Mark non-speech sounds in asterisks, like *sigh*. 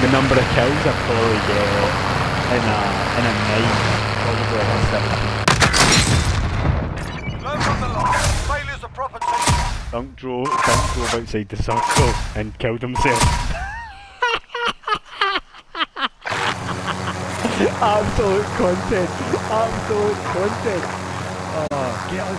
the number of kills I probably get in a in a night, probably around seventeen. Learn from the loss. Failure's draw. Dunk drove, Dunk drove outside the circle and killed himself. *laughs* Absolute content. Absolute content. Oh, get us